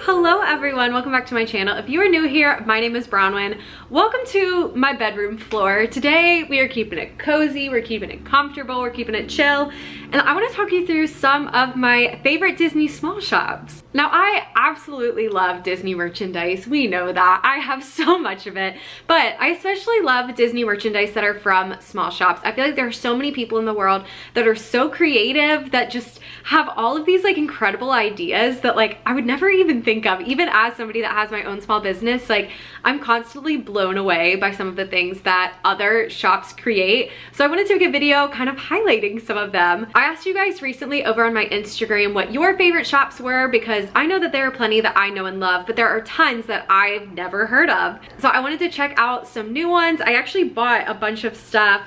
Hello everyone, welcome back to my channel. If you are new here, my name is Bronwyn. Welcome to my bedroom floor. Today we are keeping it cozy, we're keeping it comfortable, we're keeping it chill, and I wanna talk you through some of my favorite Disney small shops. Now I absolutely love Disney merchandise, we know that. I have so much of it, but I especially love Disney merchandise that are from small shops. I feel like there are so many people in the world that are so creative that just have all of these like incredible ideas that like I would never even think of. Even as somebody that has my own small business, like I'm constantly blown away by some of the things that other shops create. So I wanted to make a video kind of highlighting some of them. I asked you guys recently over on my Instagram what your favorite shops were because I know that there are plenty that I know and love, but there are tons that I've never heard of. So I wanted to check out some new ones. I actually bought a bunch of stuff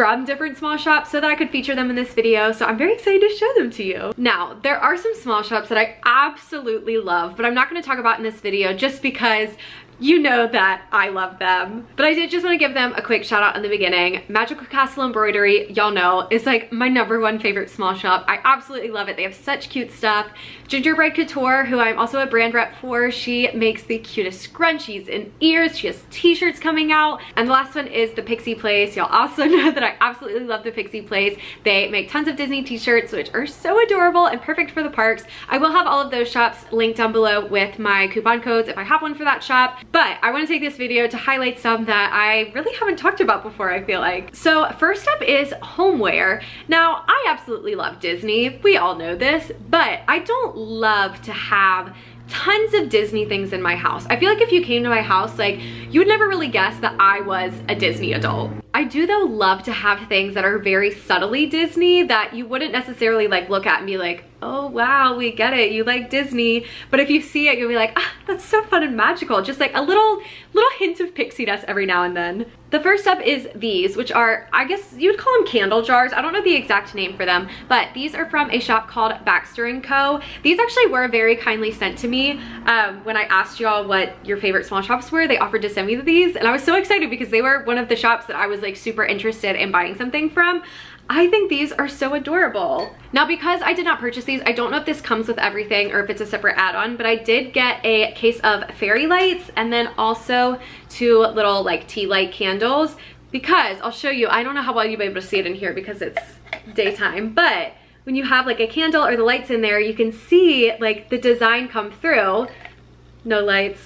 from different small shops so that I could feature them in this video. So I'm very excited to show them to you. Now, there are some small shops that I absolutely love, but I'm not gonna talk about in this video just because you know that I love them. But I did just want to give them a quick shout out in the beginning. Magical Castle Embroidery, y'all know, is like my number one favorite small shop. I absolutely love it. They have such cute stuff. Gingerbread Couture, who I'm also a brand rep for, she makes the cutest scrunchies and ears. She has t-shirts coming out. And the last one is the Pixie Place. Y'all also know that I absolutely love the Pixie Place. They make tons of Disney t-shirts, which are so adorable and perfect for the parks. I will have all of those shops linked down below with my coupon codes if I have one for that shop. But I want to take this video to highlight some that I really haven't talked about before, I feel like. So first up is homeware. Now, I absolutely love Disney. We all know this, but I don't love to have tons of Disney things in my house. I feel like if you came to my house, like you would never really guess that I was a Disney adult. I do though love to have things that are very subtly Disney that you wouldn't necessarily like look at and be like, oh wow, we get it, you like Disney. But if you see it, you'll be like, ah, that's so fun and magical. Just like a little, little hint of pixie dust every now and then. The first up is these, which are, I guess you would call them candle jars. I don't know the exact name for them, but these are from a shop called Baxter & Co. These actually were very kindly sent to me um, when I asked y'all what your favorite small shops were. They offered to send me these, and I was so excited because they were one of the shops that I was like super interested in buying something from. I think these are so adorable. Now because I did not purchase these, I don't know if this comes with everything or if it's a separate add-on, but I did get a case of fairy lights and then also two little like tea light candles because I'll show you, I don't know how well you'll be able to see it in here because it's daytime, but when you have like a candle or the lights in there, you can see like the design come through. No lights,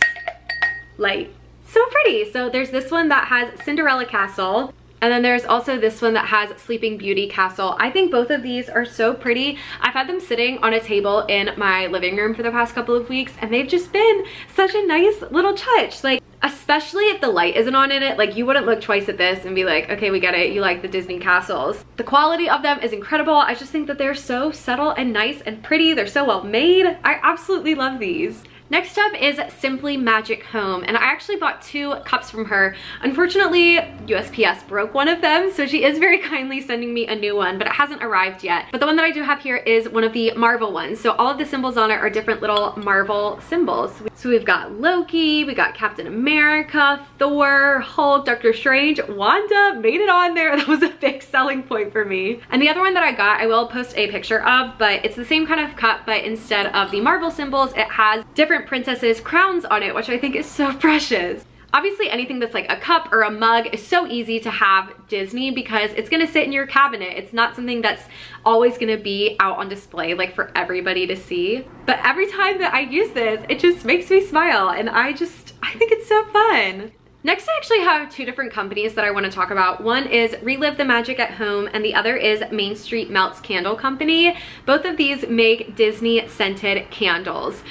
light. So pretty. So there's this one that has Cinderella Castle. And then there's also this one that has Sleeping Beauty Castle. I think both of these are so pretty. I've had them sitting on a table in my living room for the past couple of weeks and they've just been such a nice little touch. Like especially if the light isn't on in it, like you wouldn't look twice at this and be like, okay, we get it, you like the Disney castles. The quality of them is incredible. I just think that they're so subtle and nice and pretty. They're so well made. I absolutely love these. Next up is Simply Magic Home, and I actually bought two cups from her. Unfortunately, USPS broke one of them, so she is very kindly sending me a new one, but it hasn't arrived yet. But the one that I do have here is one of the Marvel ones. So all of the symbols on it are different little Marvel symbols. So we've got Loki, we got Captain America, Thor, Hulk, Doctor Strange, Wanda made it on there. That was a big selling point for me. And the other one that I got, I will post a picture of, but it's the same kind of cup, but instead of the Marvel symbols, it has different different princesses crowns on it, which I think is so precious. Obviously anything that's like a cup or a mug is so easy to have Disney because it's gonna sit in your cabinet. It's not something that's always gonna be out on display like for everybody to see. But every time that I use this, it just makes me smile and I just, I think it's so fun. Next, I actually have two different companies that I wanna talk about. One is Relive the Magic at Home and the other is Main Street Melts Candle Company. Both of these make Disney scented candles.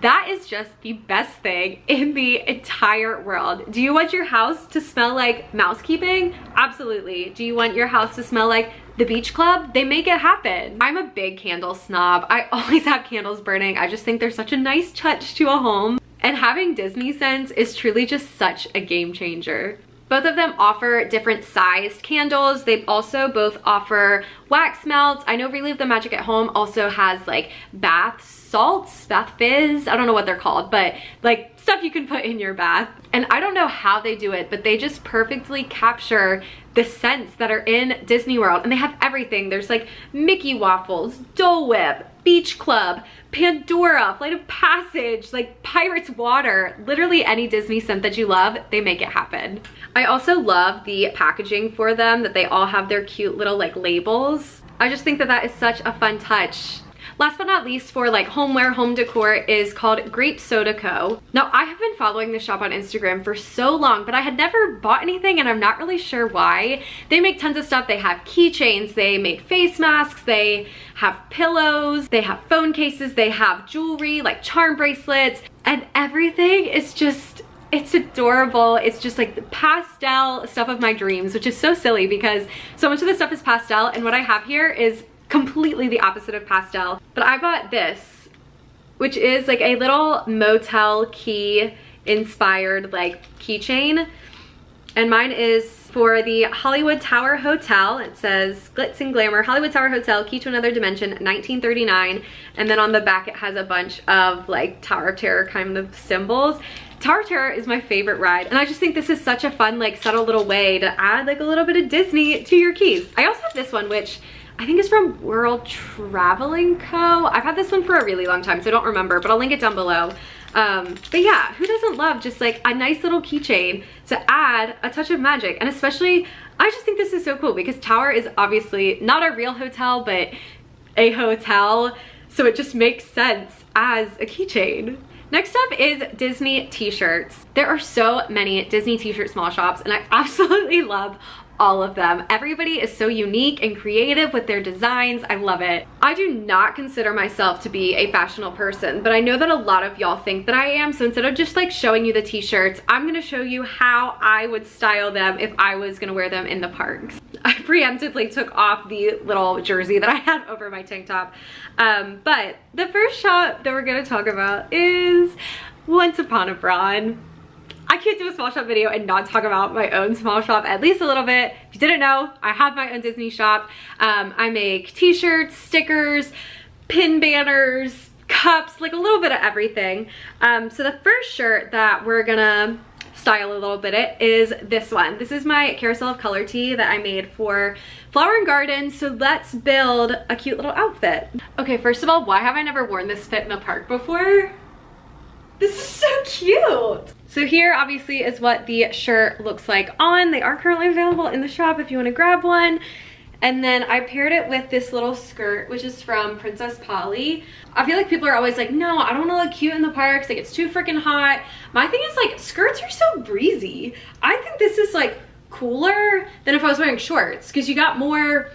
That is just the best thing in the entire world. Do you want your house to smell like mousekeeping? Absolutely. Do you want your house to smell like the beach club? They make it happen. I'm a big candle snob. I always have candles burning. I just think they're such a nice touch to a home. And having Disney scents is truly just such a game changer. Both of them offer different sized candles. They also both offer wax melts. I know Relive the Magic at Home also has like bath salts, bath fizz. I don't know what they're called, but like stuff you can put in your bath. And I don't know how they do it, but they just perfectly capture the scents that are in Disney World. And they have everything. There's like Mickey waffles, Dole Whip, Beach Club, Pandora, Flight of Passage, like Pirates Water, literally any Disney scent that you love, they make it happen. I also love the packaging for them, that they all have their cute little like labels. I just think that that is such a fun touch. Last but not least for like homeware, home decor is called Grape Soda Co. Now I have been following the shop on Instagram for so long, but I had never bought anything and I'm not really sure why. They make tons of stuff. They have keychains, they make face masks, they have pillows, they have phone cases, they have jewelry like charm bracelets, and everything is just it's adorable. It's just like the pastel stuff of my dreams, which is so silly because so much of the stuff is pastel and what I have here is completely the opposite of pastel. But I bought this, which is like a little motel key inspired like keychain. And mine is for the Hollywood Tower Hotel. It says Glitz and Glamour, Hollywood Tower Hotel, Key to Another Dimension, 1939. And then on the back it has a bunch of like Tower of Terror kind of symbols. Tower of Terror is my favorite ride and I just think this is such a fun like subtle little way to add like a little bit of Disney to your keys. I also have this one which I think it's from World Traveling Co. I've had this one for a really long time, so I don't remember, but I'll link it down below. Um, but yeah, who doesn't love just like a nice little keychain to add a touch of magic? And especially, I just think this is so cool because Tower is obviously not a real hotel, but a hotel. So it just makes sense as a keychain. Next up is Disney t-shirts. There are so many Disney t-shirt small shops and I absolutely love all of them. Everybody is so unique and creative with their designs. I love it. I do not consider myself to be a fashionable person, but I know that a lot of y'all think that I am. So instead of just like showing you the t-shirts, I'm gonna show you how I would style them if I was gonna wear them in the parks. I preemptively took off the little jersey that I had over my tank top. Um, but the first shop that we're gonna talk about is Once Upon a Bron. Can't do a small shop video and not talk about my own small shop at least a little bit. If you didn't know, I have my own Disney shop. Um, I make t-shirts, stickers, pin banners, cups, like a little bit of everything. Um, so the first shirt that we're gonna style a little bit is this one. This is my Carousel of Color tee that I made for Flower and Garden. So let's build a cute little outfit. Okay, first of all, why have I never worn this fit in the park before? This is so cute. So here obviously is what the shirt looks like on. They are currently available in the shop if you wanna grab one. And then I paired it with this little skirt, which is from Princess Polly. I feel like people are always like, no, I don't wanna look cute in the parks. Like it's too freaking hot. My thing is like, skirts are so breezy. I think this is like cooler than if I was wearing shorts because you got more,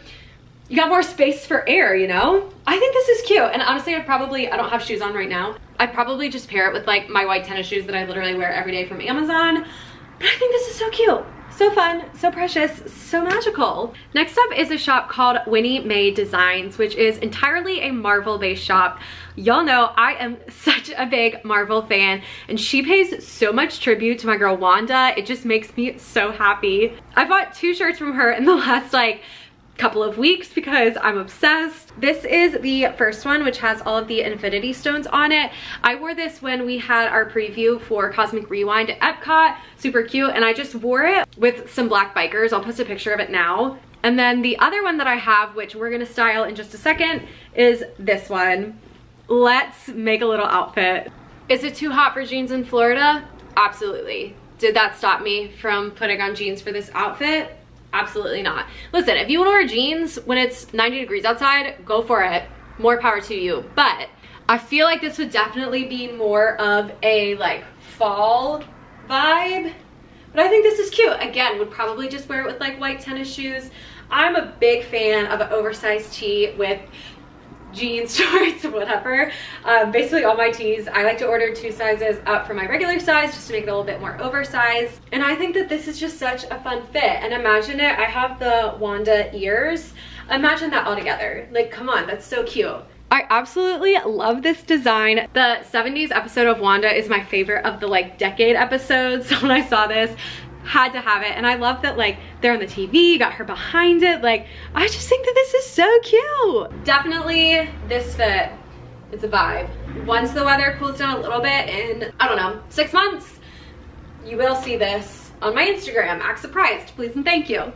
you got more space for air, you know? I think this is cute. And honestly, I probably, I don't have shoes on right now. I'd probably just pair it with like my white tennis shoes that I literally wear every day from Amazon. But I think this is so cute. So fun, so precious, so magical. Next up is a shop called Winnie Mae Designs, which is entirely a Marvel-based shop. Y'all know I am such a big Marvel fan and she pays so much tribute to my girl Wanda. It just makes me so happy. I bought two shirts from her in the last like couple of weeks because I'm obsessed. This is the first one, which has all of the infinity stones on it. I wore this when we had our preview for Cosmic Rewind at Epcot. Super cute. And I just wore it with some black bikers. I'll post a picture of it now. And then the other one that I have, which we're gonna style in just a second, is this one. Let's make a little outfit. Is it too hot for jeans in Florida? Absolutely. Did that stop me from putting on jeans for this outfit? Absolutely not. Listen, if you want to wear jeans when it's 90 degrees outside, go for it. More power to you. But I feel like this would definitely be more of a like fall vibe. But I think this is cute. Again, would probably just wear it with like white tennis shoes. I'm a big fan of an oversized tee with jeans, shorts, whatever. Um, basically all my tees, I like to order two sizes up from my regular size just to make it a little bit more oversized. And I think that this is just such a fun fit. And imagine it, I have the Wanda ears. Imagine that all together. Like, come on, that's so cute. I absolutely love this design. The 70s episode of Wanda is my favorite of the like decade episodes. So when I saw this, had to have it. And I love that like they're on the TV, got her behind it. Like, I just think that this is so cute. Definitely this fit It's a vibe. Once the weather cools down a little bit in, I don't know, six months, you will see this on my Instagram. Act surprised, please and thank you.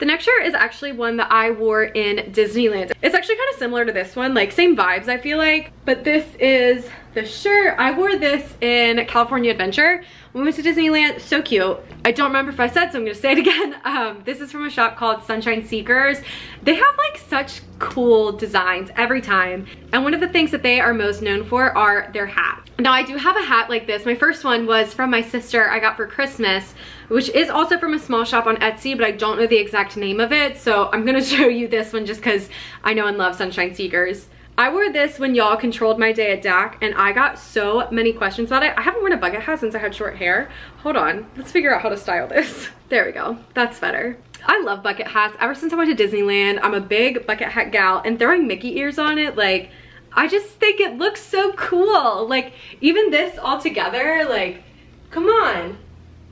The next shirt is actually one that I wore in Disneyland. It's actually kind of similar to this one, like same vibes I feel like, but this is the shirt. I wore this in California Adventure. when We went to Disneyland, so cute. I don't remember if I said, so I'm gonna say it again. Um, this is from a shop called Sunshine Seekers. They have like such cool designs every time. And one of the things that they are most known for are their hats. Now I do have a hat like this. My first one was from my sister I got for Christmas, which is also from a small shop on Etsy, but I don't know the exact name of it. So I'm gonna show you this one just cause I know and love Sunshine Seekers. I wore this when y'all controlled my day at DAC and I got so many questions about it. I haven't worn a bucket hat since I had short hair. Hold on, let's figure out how to style this. There we go, that's better. I love bucket hats. Ever since I went to Disneyland, I'm a big bucket hat gal and throwing Mickey ears on it, like, I just think it looks so cool. Like, even this all together, like, come on.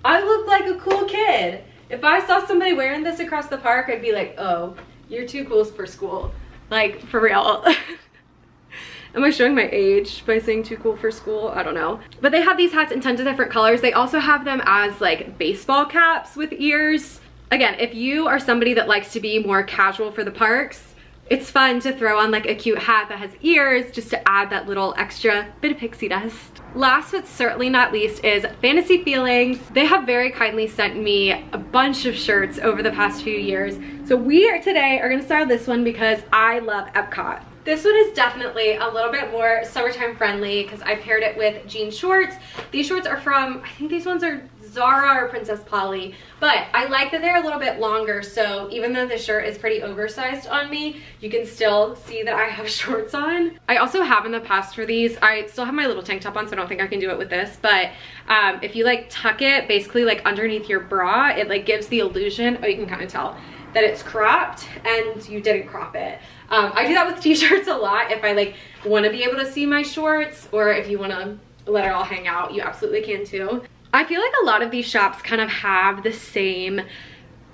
I look like a cool kid. If I saw somebody wearing this across the park, I'd be like, oh, you're too cool for school. Like, for real. Am I showing my age by saying too cool for school? I don't know. But they have these hats in tons of different colors. They also have them as like baseball caps with ears. Again, if you are somebody that likes to be more casual for the parks, it's fun to throw on like a cute hat that has ears just to add that little extra bit of pixie dust. Last but certainly not least is Fantasy Feelings. They have very kindly sent me a bunch of shirts over the past few years. So we are today are gonna style this one because I love Epcot. This one is definitely a little bit more summertime friendly because I paired it with jean shorts. These shorts are from, I think these ones are Zara or Princess Polly, but I like that they're a little bit longer, so even though the shirt is pretty oversized on me, you can still see that I have shorts on. I also have in the past for these, I still have my little tank top on, so I don't think I can do it with this, but um, if you like tuck it basically like underneath your bra, it like gives the illusion, oh you can kind of tell, that it's cropped and you didn't crop it. Um, I do that with t-shirts a lot if I like want to be able to see my shorts or if you want to let it all hang out, you absolutely can too. I feel like a lot of these shops kind of have the same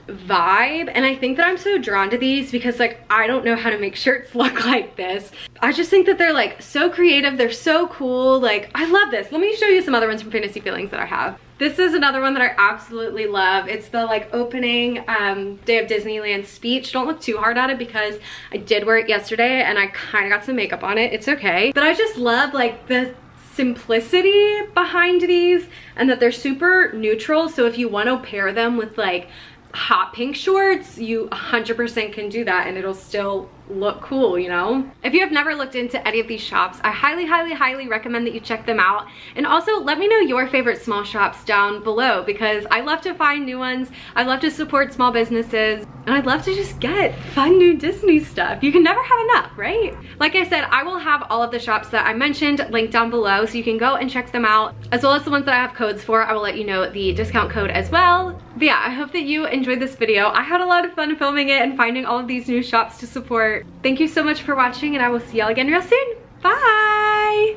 vibe and I think that I'm so drawn to these because like I don't know how to make shirts look like this. I just think that they're like so creative, they're so cool, like I love this. Let me show you some other ones from Fantasy Feelings that I have. This is another one that I absolutely love. It's the like opening um, day of Disneyland speech. Don't look too hard at it because I did wear it yesterday and I kind of got some makeup on it. It's okay. But I just love like the simplicity behind these and that they're super neutral. So if you want to pair them with like hot pink shorts, you 100% can do that and it'll still look cool, you know? If you have never looked into any of these shops, I highly, highly, highly recommend that you check them out. And also let me know your favorite small shops down below because I love to find new ones. I love to support small businesses and I'd love to just get fun new Disney stuff. You can never have enough, right? Like I said, I will have all of the shops that I mentioned linked down below so you can go and check them out as well as the ones that I have codes for. I will let you know the discount code as well. But yeah, I hope that you enjoyed this video. I had a lot of fun filming it and finding all of these new shops to support. Thank you so much for watching and I will see y'all again real soon. Bye!